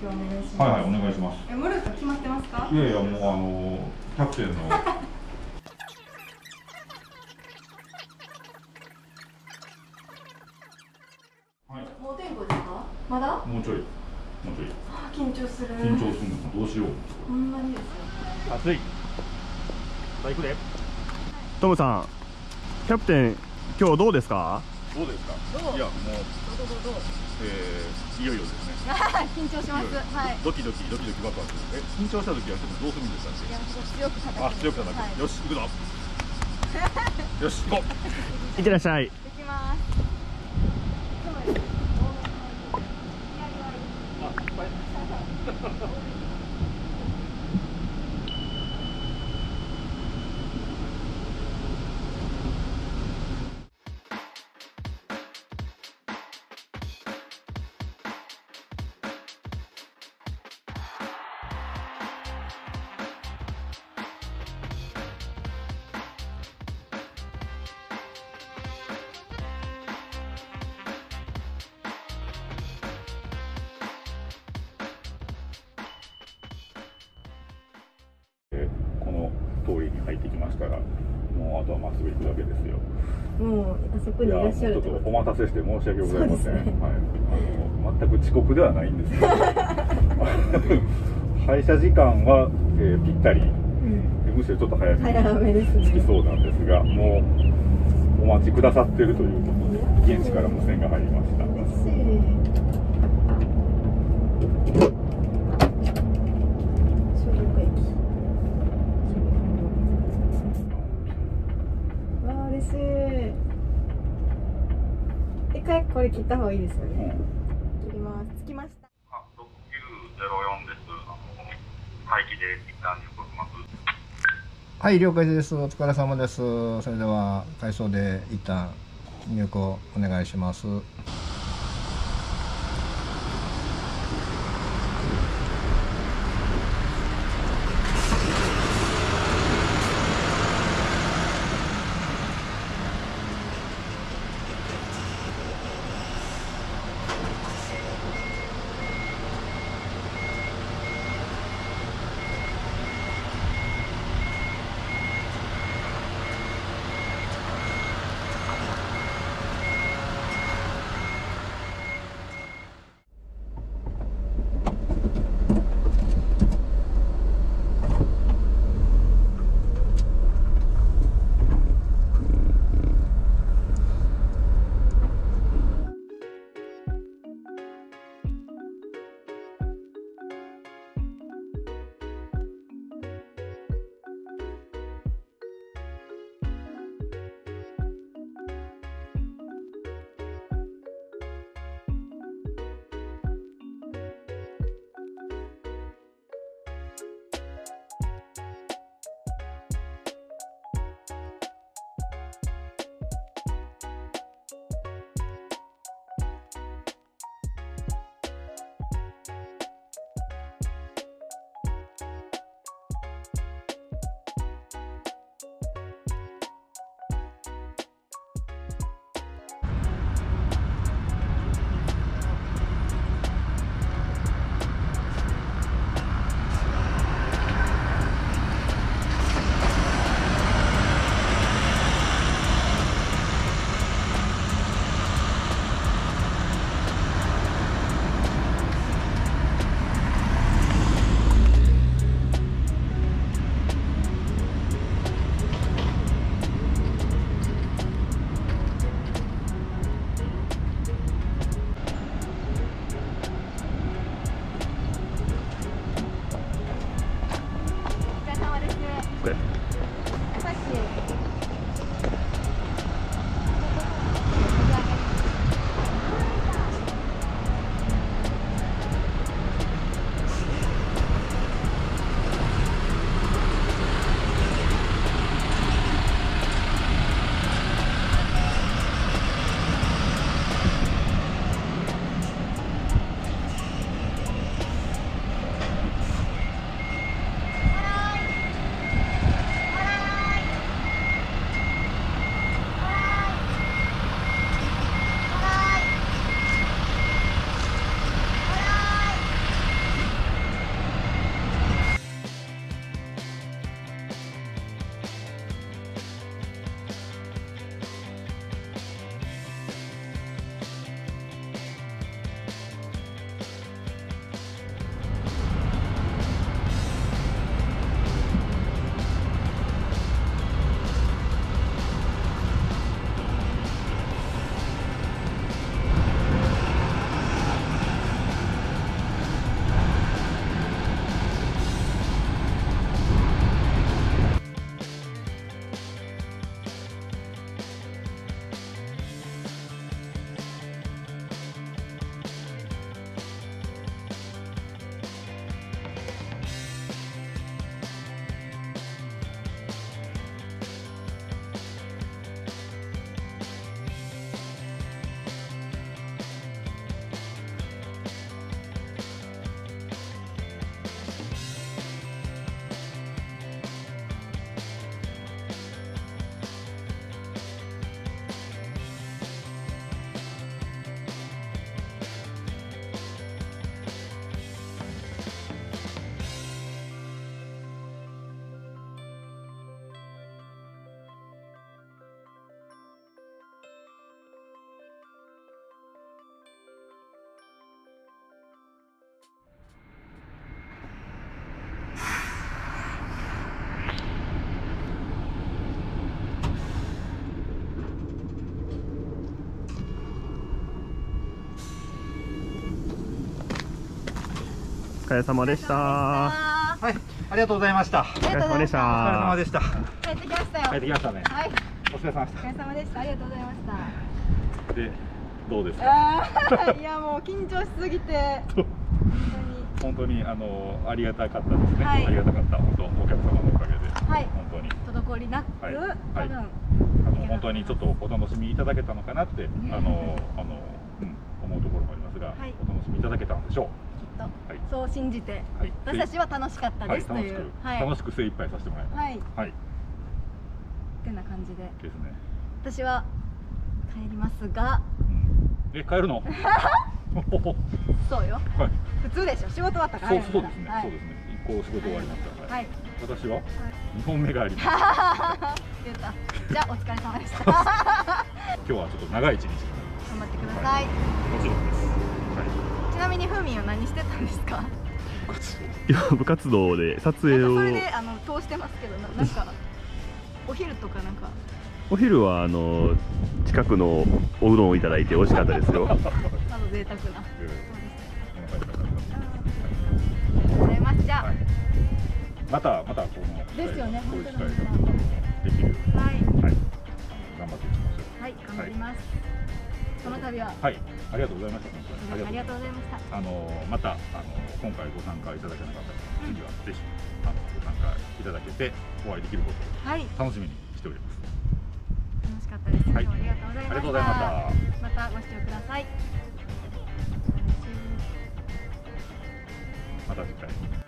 今日お願いします。はいはいお願いします。え、モル決まってますか？いやいやもうあのキャプテンの。はい。もう天候ですか？まだ？もうちょい。もうちょい。あー緊張する。緊張するのかどうしよう。ほんまにですよ。暑い。さあ行くで。トムさんキャプテン今日どうですか？どうですか？いやもう？えー、いよいよですね。緊張します。はい。ドキドキドキドキワクワクえ緊張した時はちょっとどうするんですか？いや、強く叩あ強く叩く、はい。よし行くぞ。よし行こう。いってらっしゃい。できます。えましたらもうあとはまっすぐ行くだけですよ。もうあそこにいらっしゃるちょっとお待たせして申し訳ございません、ね。はい、あの全く遅刻ではないんですけど 配車時間は、えーぴったり。うん。むしろちょっと早めに。着きそうなんですがもうお待ちくださってるということで現地から無線が入りました嬉しい。小玉駅。わあ、嬉しい。一回これ切った方がいいですようんね。切ります。着きました。あ6904ですあの待機で一旦入国しますはい、了解です。お疲れ様です。それでは、回送で一旦入庫お願いします。疲れ様でしたあはい、ありがとうございました。りがとうございましたお疲れ様でした。帰ってきましたよ帰ってきましたね。はいお疲れ様でしお疲れ様でしたありがとうございましたた。で、どうですか？いやもう緊張しすぎて本 本当にあのありがたかったですね。はいありがたかった。本当お客様のおかげで。はい本当に。当に滞りなく、はいはい多分あの本当にちょっとお楽しみいただけたのかなって、あのあの、うん、思うところもありますが、はいお楽しみいただけたんでしょきっと、はい。そう信じて、はい。私たちは楽しかったです、という楽しく、はい。楽しく精一杯させてもらいます。はい。はい、ってな感じで。ですね。私は帰りますが。うん、え、帰るの？そうよ。はい。普通でしょ？仕事終わったから。そうそうですね、はい。そうですね。一個仕事終わりました。はい。私は二本目があります。言った。じゃあお疲れ様でした。今日はちょっと長い一日頑張ってください。もちろんです。はい。ちなみにふーみんは何してたんですか？部活動いや部活動で撮影を。それであの通してますけどななんか お昼とかなんか。お昼はあの近くのおうどんをいただいて美味しかったですよ。など贅沢な。そうですね。ありがとうございます。じゃあ。はい。またまたこのですよね。本できるように。はい。はい。頑張っていきましょはい頑張ります、その度はう。はい。ありがとうございました。ありがとうございましたあのまたあの今回ご参加いただけなかった方次はぜひあのご参加いただけてお会いできることはいを楽しみにしております。楽しかったです、はいありがとうございましたまたご視聴くださいまた次回。